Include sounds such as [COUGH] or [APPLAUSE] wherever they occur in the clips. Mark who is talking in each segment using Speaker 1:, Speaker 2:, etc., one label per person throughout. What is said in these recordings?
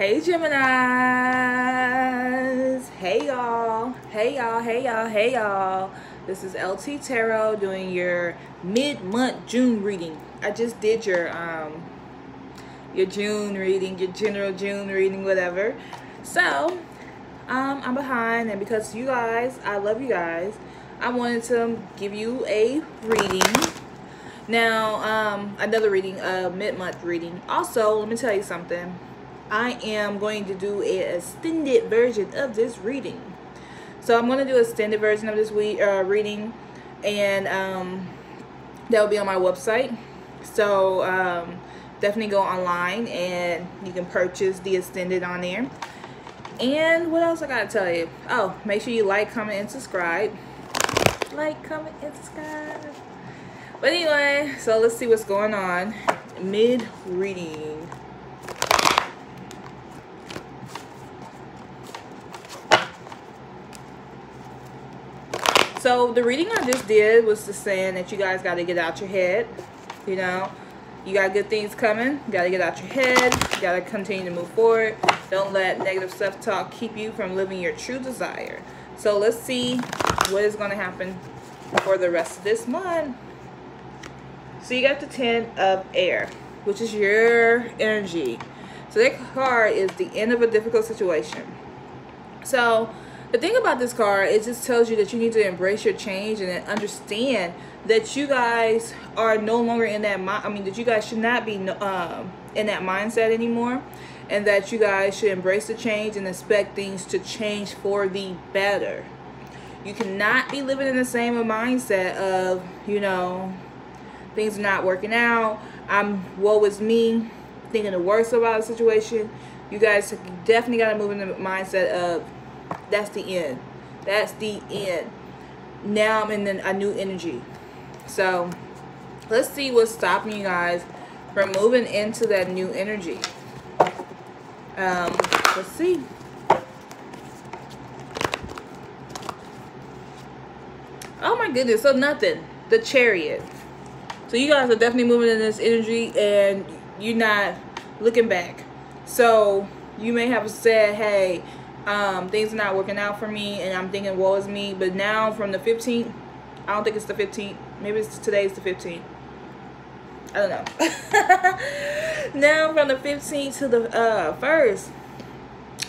Speaker 1: Hey Geminis! Hey y'all! Hey y'all! Hey y'all! Hey y'all! This is LT Tarot doing your mid-month June reading. I just did your um your June reading, your general June reading, whatever. So um, I'm behind, and because you guys, I love you guys, I wanted to give you a reading. Now, um, another reading, a mid-month reading. Also, let me tell you something. I am going to do an extended version of this reading. So I'm going to do an extended version of this uh, reading, and um, that will be on my website. So um, definitely go online and you can purchase the extended on there. And what else I gotta tell you? Oh, make sure you like, comment, and subscribe. Like, comment, and subscribe. But anyway, so let's see what's going on. Mid So the reading I just did was just saying that you guys got to get out your head. You know, you got good things coming. You got to get out your head. You got to continue to move forward. Don't let negative self-talk keep you from living your true desire. So let's see what is going to happen for the rest of this month. So you got the 10 of air, which is your energy. So that card is the end of a difficult situation. So the thing about this card, it just tells you that you need to embrace your change and understand that you guys are no longer in that mind. I mean, that you guys should not be um, in that mindset anymore. And that you guys should embrace the change and expect things to change for the better. You cannot be living in the same mindset of, you know, things are not working out. I'm woe is me, thinking the worst about the situation. You guys definitely got to move in the mindset of that's the end. That's the end. Now I'm in a new energy. So let's see what's stopping you guys from moving into that new energy. Um, let's see. Oh my goodness, so nothing. The chariot. So you guys are definitely moving in this energy and you're not looking back. So you may have said, hey, um, things are not working out for me and I'm thinking, woe is me. But now from the 15th, I don't think it's the 15th. Maybe it's today's the 15th. I don't know. [LAUGHS] now from the 15th to the uh, 1st,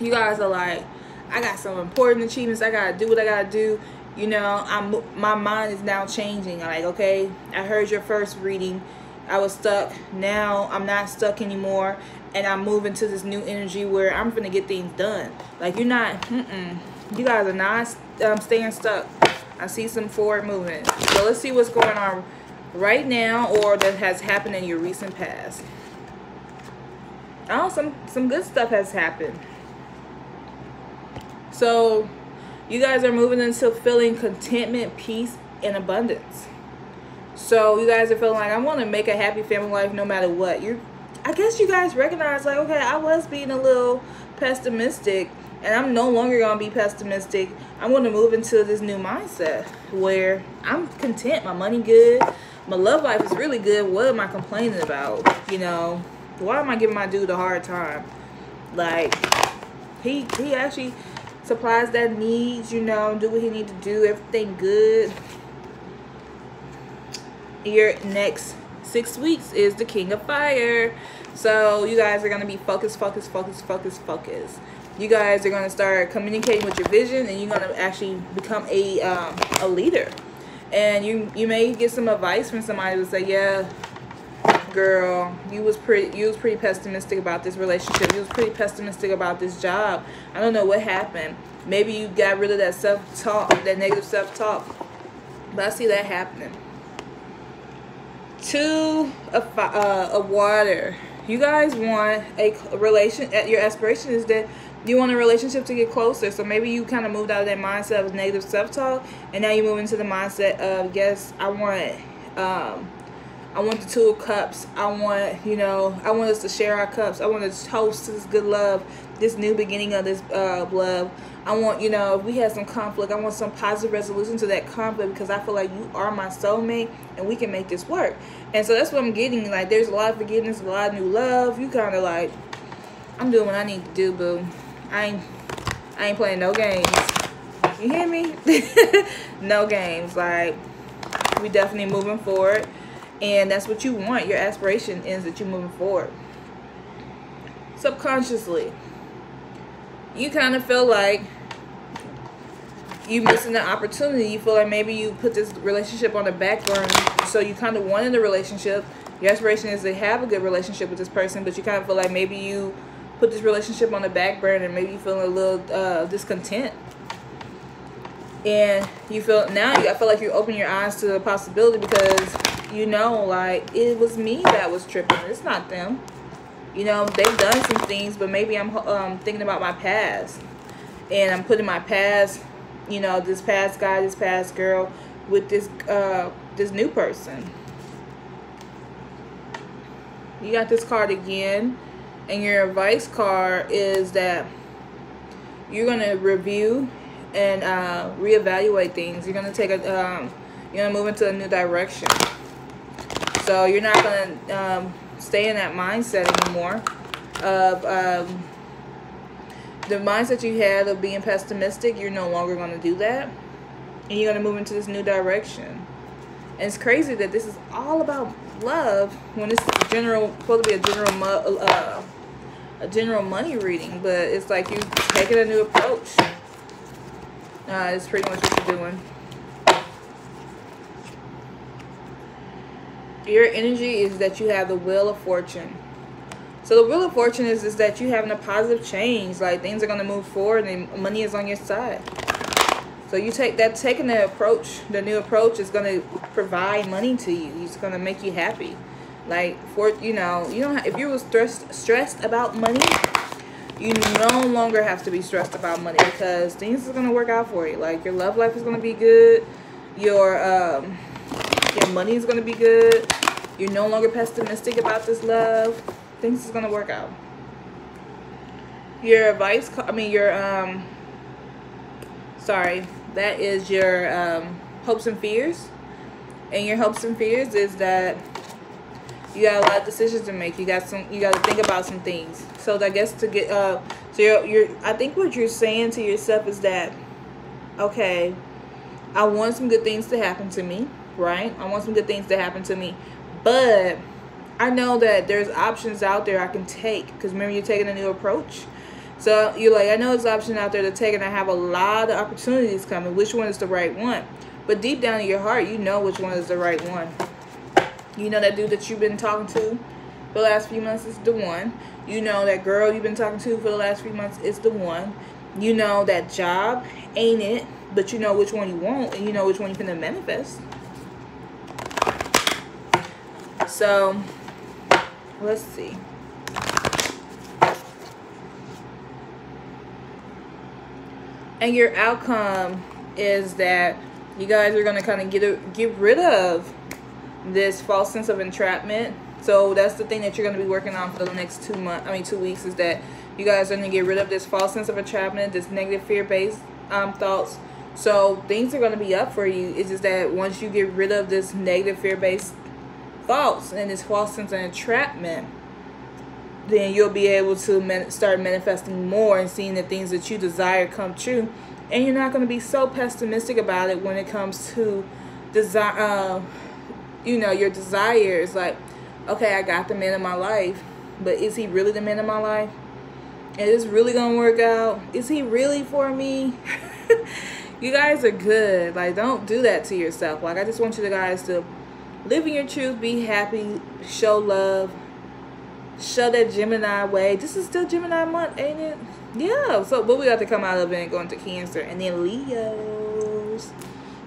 Speaker 1: you guys are like, I got some important achievements. I got to do what I got to do. You know, I'm my mind is now changing. Like, okay, I heard your first reading. I was stuck. Now I'm not stuck anymore. And I'm moving to this new energy where I'm to get things done. Like, you're not, mm-mm. You guys are not um, staying stuck. I see some forward movement. So let's see what's going on right now or that has happened in your recent past. Oh, some, some good stuff has happened. So you guys are moving into feeling contentment, peace, and abundance. So you guys are feeling like I want to make a happy family life no matter what. You I guess you guys recognize like okay, I was being a little pessimistic and I'm no longer going to be pessimistic. I'm going to move into this new mindset where I'm content, my money good, my love life is really good. What am I complaining about? You know, why am I giving my dude a hard time? Like he he actually supplies that needs, you know, do what he need to do, everything good. Your next six weeks is the king of fire. So you guys are going to be focused, focused, focused, focused, focused. You guys are going to start communicating with your vision and you're going to actually become a, um, a leader. And you, you may get some advice from somebody who say, yeah, girl, you was pretty you was pretty pessimistic about this relationship. You was pretty pessimistic about this job. I don't know what happened. Maybe you got rid of that self-talk, that negative self-talk. But I see that happening. Two of, uh, of water. You guys want a relation. Uh, your aspiration is that you want a relationship to get closer. So maybe you kind of moved out of that mindset of negative self-talk, and now you move into the mindset of yes, I want um, I want the two of cups. I want, you know, I want us to share our cups. I want to toast this good love, this new beginning of this uh, love. I want, you know, if we had some conflict, I want some positive resolution to that conflict because I feel like you are my soulmate and we can make this work. And so that's what I'm getting. Like, there's a lot of forgiveness, a lot of new love. You kind of like, I'm doing what I need to do, boo. I ain't, I ain't playing no games. You hear me? [LAUGHS] no games. Like, we definitely moving forward. And that's what you want. Your aspiration is that you're moving forward. Subconsciously, you kind of feel like you missing the opportunity. You feel like maybe you put this relationship on the back burner. So you kind of wanted the relationship. Your aspiration is to have a good relationship with this person, but you kind of feel like maybe you put this relationship on the back burner and maybe you feeling a little uh, discontent. And you feel now I feel like you open your eyes to the possibility because you know like it was me that was tripping. It's not them. You know, they've done some things, but maybe I'm um, thinking about my past. And I'm putting my past you know, this past guy, this past girl with this uh this new person. You got this card again, and your advice card is that you're gonna review and uh, reevaluate things. You're gonna take a um, you're gonna move into a new direction. So you're not gonna um, stay in that mindset anymore of um, the mindset you had of being pessimistic, you're no longer going to do that. And you're going to move into this new direction. And it's crazy that this is all about love when it's general, supposed to be a general, uh, a general money reading. But it's like you're taking a new approach. Uh, it's pretty much what you're doing. Your energy is that you have the wheel of fortune. So the wheel of fortune is, is that you having a positive change. Like things are going to move forward and money is on your side. So you take that, taking the approach, the new approach is going to provide money to you. It's going to make you happy. Like for, you know, you don't, if you were stressed, stressed about money, you no longer have to be stressed about money because things are going to work out for you. Like your love life is going to be good. Your, um, your money is going to be good. You're no longer pessimistic about this love things is gonna work out. Your advice, I mean your um, sorry, that is your um, hopes and fears, and your hopes and fears is that you got a lot of decisions to make. You got some, you got to think about some things. So I guess to get uh, so you're, you're, I think what you're saying to yourself is that, okay, I want some good things to happen to me, right? I want some good things to happen to me, but I know that there's options out there I can take because remember you're taking a new approach. So you're like, I know there's options out there to take and I have a lot of opportunities coming. Which one is the right one? But deep down in your heart, you know which one is the right one. You know that dude that you've been talking to for the last few months is the one. You know that girl you've been talking to for the last few months is the one. You know that job ain't it, but you know which one you want and you know which one you're gonna manifest. So let's see. And your outcome is that you guys are going to kind of get get rid of this false sense of entrapment. So that's the thing that you're going to be working on for the next two months. I mean, two weeks is that you guys are going to get rid of this false sense of entrapment, this negative fear-based um, thoughts. So things are going to be up for you. It's just that once you get rid of this negative fear-based thoughts and this false sense of entrapment, then you'll be able to man- start manifesting more and seeing the things that you desire come true. And you're not going to be so pessimistic about it when it comes to desire, uh, you know, your desires. Like, okay, I got the man in my life, but is he really the man in my life? Is this really going to work out? Is he really for me? [LAUGHS] you guys are good. Like, don't do that to yourself. Like, I just want you guys to live in your truth, be happy, show love, show that Gemini way. This is still Gemini month, ain't it? Yeah. So, but we got to come out of it and go into Cancer and then Leos.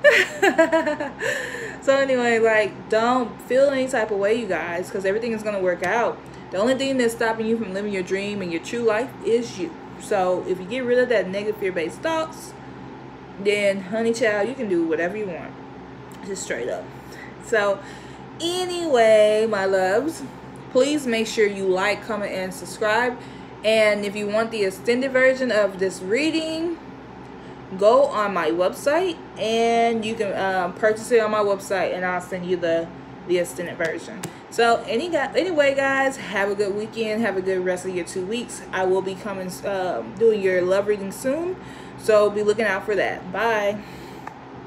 Speaker 1: [LAUGHS] so anyway, like, don't feel any type of way, you guys, because everything is gonna work out. The only thing that's stopping you from living your dream and your true life is you. So if you get rid of that negative fear-based thoughts, then honey child, you can do whatever you want. Just straight up. So, anyway, my loves, please make sure you like, comment, and subscribe. And if you want the extended version of this reading, go on my website and you can um, purchase it on my website and I'll send you the the extended version. So any anyway, guys, have a good weekend. Have a good rest of your two weeks. I will be coming, um, doing your love reading soon. So be looking out for that. Bye.